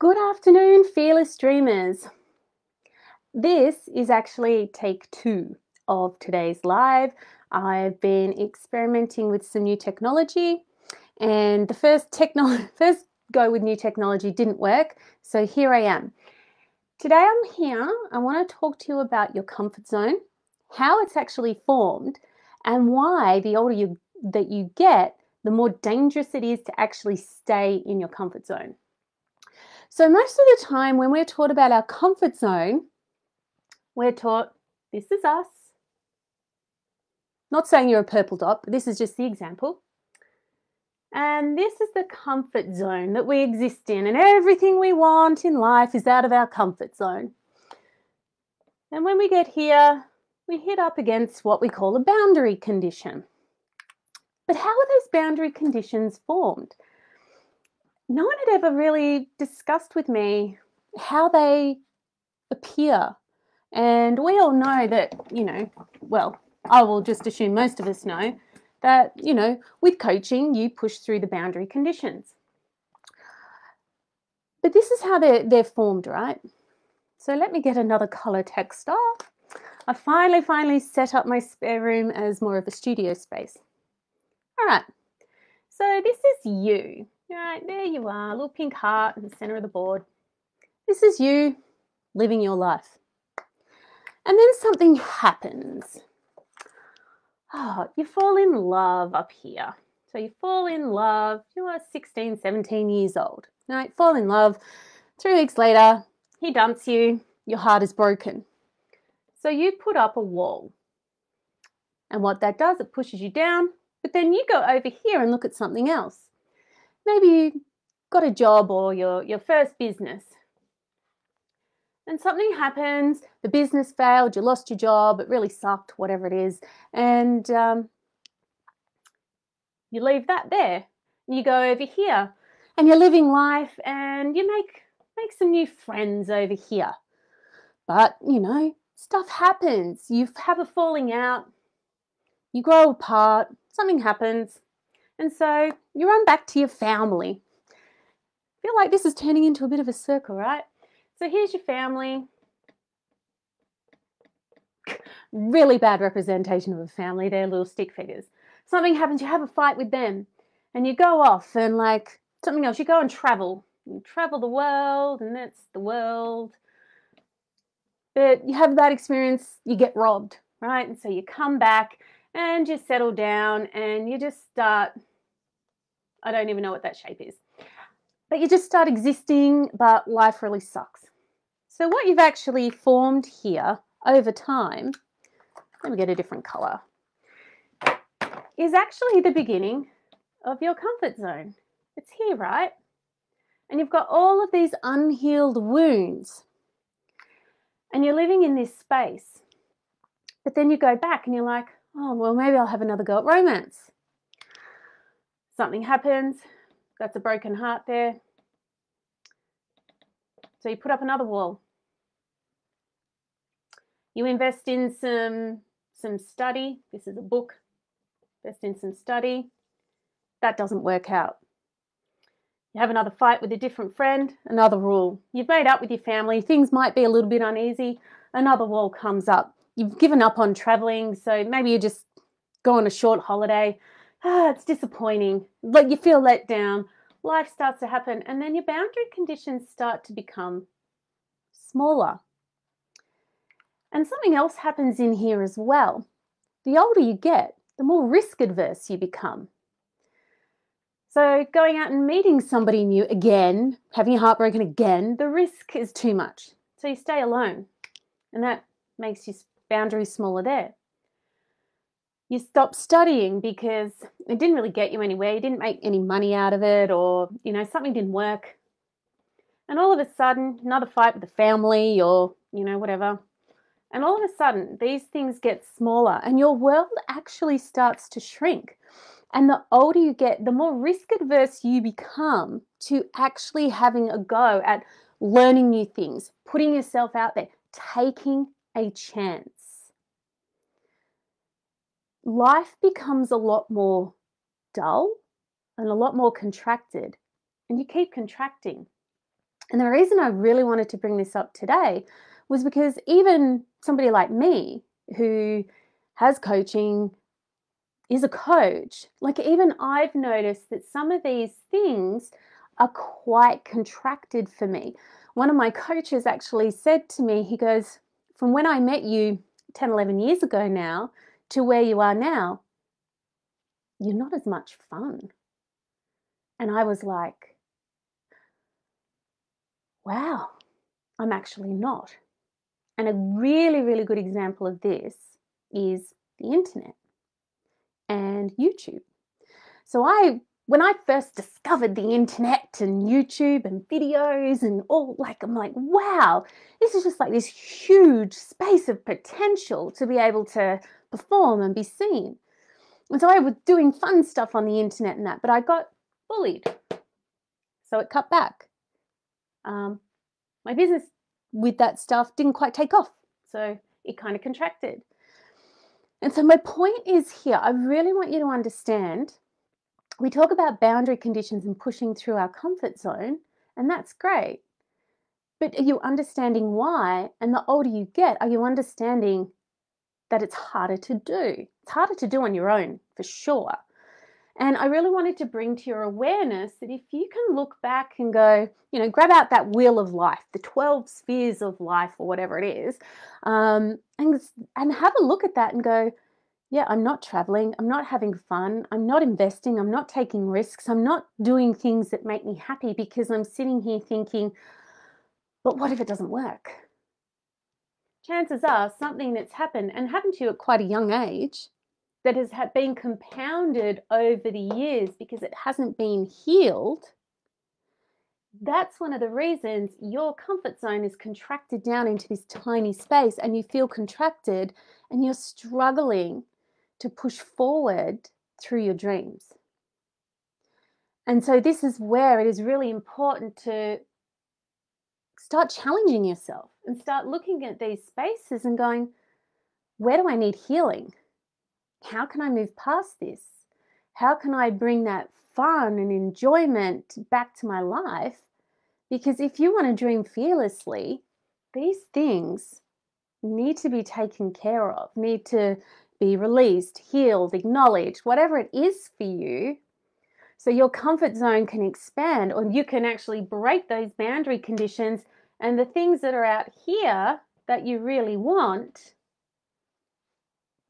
Good afternoon, fearless dreamers. This is actually take two of today's live. I've been experimenting with some new technology, and the first technology, first go with new technology didn't work. So here I am. Today I'm here. I want to talk to you about your comfort zone, how it's actually formed, and why the older you that you get, the more dangerous it is to actually stay in your comfort zone. So, most of the time, when we're taught about our comfort zone, we're taught this is us. Not saying you're a purple dot, but this is just the example. And this is the comfort zone that we exist in, and everything we want in life is out of our comfort zone. And when we get here, we hit up against what we call a boundary condition. But how are those boundary conditions formed? No one had ever really discussed with me how they appear. And we all know that, you know, well, I will just assume most of us know that, you know, with coaching, you push through the boundary conditions. But this is how they're, they're formed, right? So let me get another color text off. I finally, finally set up my spare room as more of a studio space. All right, so this is you. Right, there you are, little pink heart in the center of the board. This is you living your life. And then something happens. Oh, you fall in love up here. So you fall in love, you are 16, 17 years old. Right, fall in love. Three weeks later, he dumps you, your heart is broken. So you put up a wall. And what that does, it pushes you down, but then you go over here and look at something else maybe you got a job or your, your first business and something happens, the business failed, you lost your job, it really sucked, whatever it is, and um, you leave that there. You go over here and you're living life and you make make some new friends over here. But, you know, stuff happens. You have a falling out, you grow apart, something happens, and so you run back to your family. I feel like this is turning into a bit of a circle, right? So here's your family. really bad representation of a family. They're little stick figures. Something happens, you have a fight with them, and you go off and like something else, you go and travel. You travel the world, and that's the world. But you have that experience, you get robbed, right? And so you come back and you settle down and you just start I don't even know what that shape is. But you just start existing, but life really sucks. So what you've actually formed here over time, let me get a different color, is actually the beginning of your comfort zone. It's here, right? And you've got all of these unhealed wounds. And you're living in this space. But then you go back and you're like, oh, well, maybe I'll have another go at romance something happens, that's a broken heart there. So you put up another wall. You invest in some, some study. This is a book. Invest in some study. That doesn't work out. You have another fight with a different friend, another rule. You've made up with your family. Things might be a little bit uneasy. Another wall comes up. You've given up on traveling, so maybe you just go on a short holiday ah, it's disappointing. Like you feel let down. Life starts to happen, and then your boundary conditions start to become smaller. And something else happens in here as well. The older you get, the more risk adverse you become. So, going out and meeting somebody new again, having your heart broken again, the risk is too much. So, you stay alone, and that makes your boundaries smaller there you stopped studying because it didn't really get you anywhere. You didn't make any money out of it, or you know something didn't work. And all of a sudden, another fight with the family, or you know whatever. And all of a sudden, these things get smaller, and your world actually starts to shrink. And the older you get, the more risk adverse you become to actually having a go at learning new things, putting yourself out there, taking a chance life becomes a lot more dull and a lot more contracted, and you keep contracting. And the reason I really wanted to bring this up today was because even somebody like me who has coaching, is a coach, like even I've noticed that some of these things are quite contracted for me. One of my coaches actually said to me, he goes, From when I met you 10, 11 years ago now to where you are now, you're not as much fun. And I was like, wow, I'm actually not. And a really, really good example of this is the internet and YouTube. So I when I first discovered the internet and YouTube and videos and all like I'm like wow this is just like this huge space of potential to be able to perform and be seen and so I was doing fun stuff on the internet and that but I got bullied so it cut back um, my business with that stuff didn't quite take off so it kind of contracted and so my point is here, I really want you to understand we talk about boundary conditions and pushing through our comfort zone, and that's great. But are you understanding why? And the older you get, are you understanding that it's harder to do? It's harder to do on your own, for sure. And I really wanted to bring to your awareness that if you can look back and go, you know, grab out that wheel of life, the 12 spheres of life, or whatever it is, um, and, and have a look at that and go, yeah, I'm not traveling, I'm not having fun, I'm not investing, I'm not taking risks, I'm not doing things that make me happy because I'm sitting here thinking, but what if it doesn't work? Chances are something that's happened and happened to you at quite a young age that has been compounded over the years because it hasn't been healed, that's one of the reasons your comfort zone is contracted down into this tiny space and you feel contracted and you're struggling to push forward through your dreams. And so, this is where it is really important to start challenging yourself and start looking at these spaces and going, where do I need healing? how can I move past this? How can I bring that fun and enjoyment back to my life? Because if you want to dream fearlessly, these things need to be taken care of, need to be released, healed, acknowledged, whatever it is for you. So your comfort zone can expand, or you can actually break those boundary conditions. And the things that are out here that you really want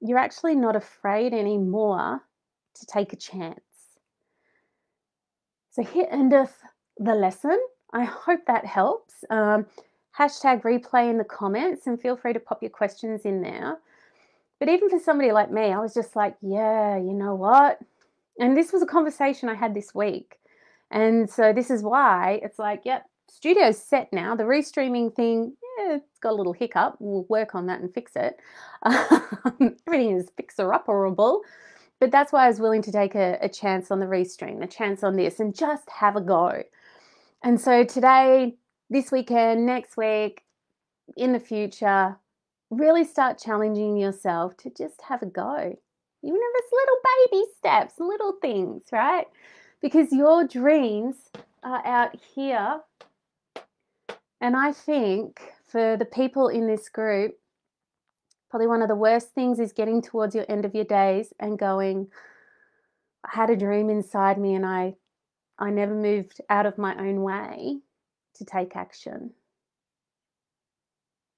you're actually not afraid anymore to take a chance. So here endeth the lesson. I hope that helps. Um, hashtag replay in the comments and feel free to pop your questions in there. But even for somebody like me, I was just like, yeah, you know what? And this was a conversation I had this week. And so this is why it's like, yep, studio's set now. The restreaming thing, yeah, it's got a little hiccup. We'll work on that and fix it. Um, everything is fixer-upperable. But that's why I was willing to take a, a chance on the restream, a chance on this, and just have a go. And so today, this weekend, next week, in the future, really start challenging yourself to just have a go. Even if it's little baby steps, little things, right? Because your dreams are out here. And I think for the people in this group, probably one of the worst things is getting towards your end of your days and going, I had a dream inside me and I I never moved out of my own way to take action.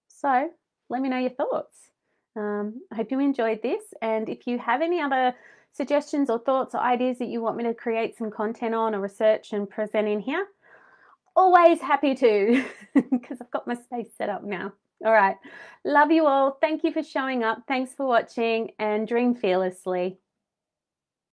So let me know your thoughts. Um, I hope you enjoyed this. And if you have any other suggestions or thoughts or ideas that you want me to create some content on or research and present in here, always happy to because I've got my space set up now. All right. Love you all. Thank you for showing up. Thanks for watching and dream fearlessly.